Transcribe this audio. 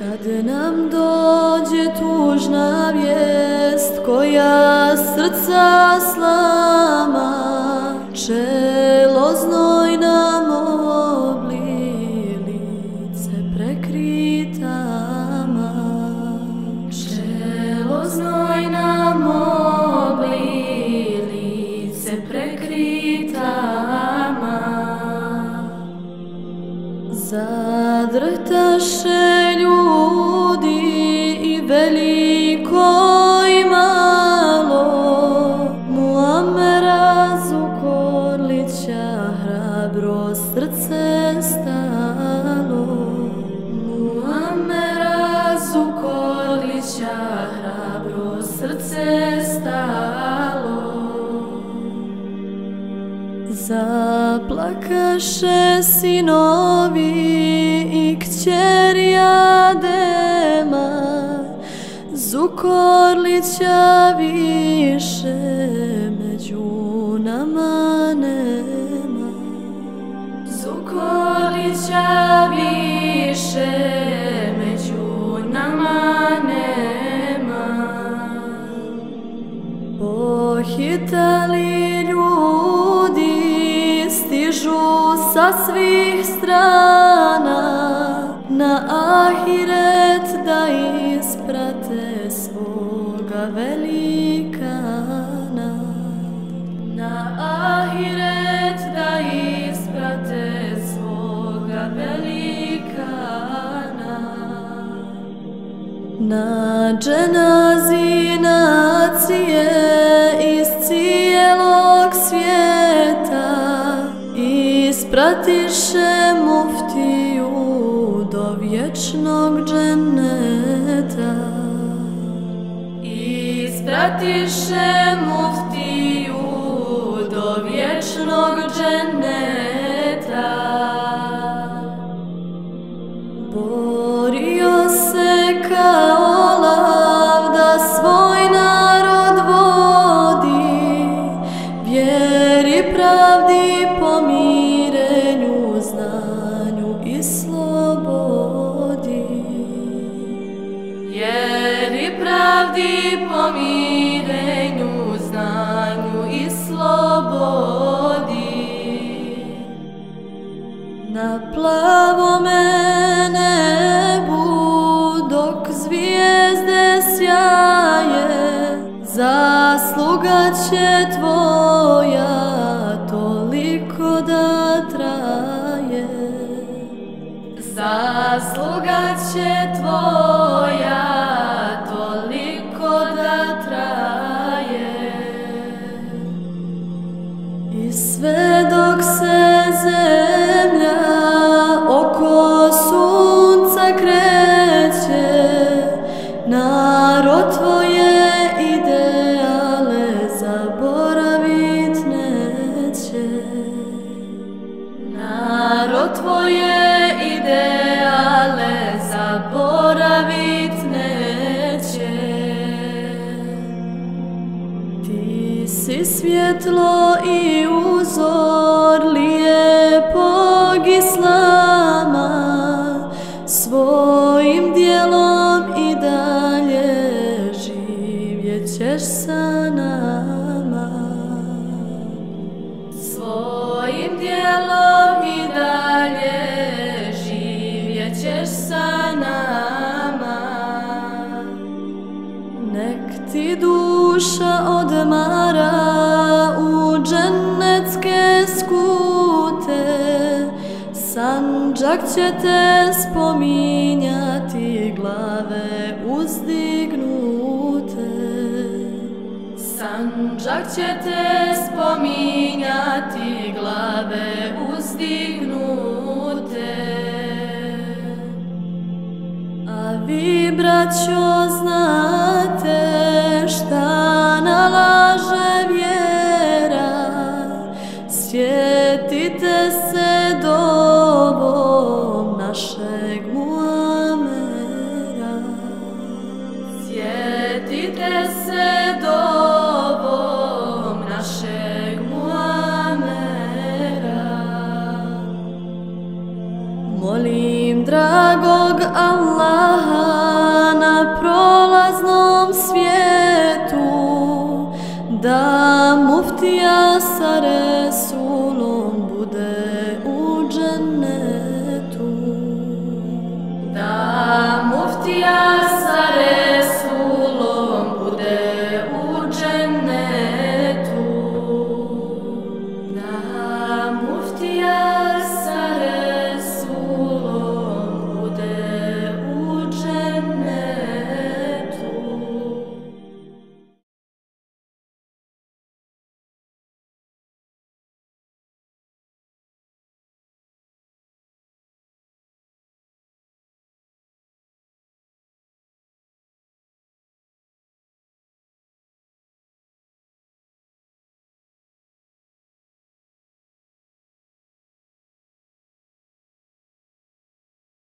Kad nam dođe tužna vijest koja srca slama, Zadrhtaše ljudi i veliko i malo. Muamera Zukorlića hrabro srce stalo. Muamera Zukorlića hrabro srce stalo. Zaplakaše sinovi i kćeri Adema Zukorlića više među nama nema. Zukorlića više među nama nema. Pohitali ljudi stižu sa svih strana Na ahiret da isprate svoga velikana Na ahiret da isprate svoga velikana na dženazi dženeta. Ispratiše muftiju do vječnog dženeta. Borio se kao da svoj narod vodi Vjeri, pravdi, pomirenju, pomirenju, znanju i slobodi. Na plavome nebu dok zvijezde sjaje Zasluga će tvoja toliko da traje. Zasluga će tvoja sve dok se zemlja oko sunca kreće, narod tvoje ideale zaboravit neće. Narod tvoje ideale zaboravit neće. Ti si svjetlo i uzor lijepog islama Svojim dijelom i dalje živjet ćeš sa nama. Svojim dijelom i dalje živjet ćeš sa nama. Nek ti duša odmara Sanđak će te spominjati glave uzdignute. Sanđak će te spominjati glave uzdignute. A vi, braćo, znate šta nalaže vjera. Sjetite se dovom našeg Muamera Sjetite se dovom našeg Muamera Molim Molim dragog Allaha na prolaznom svijetu da muftija sa džennetu. Da muftija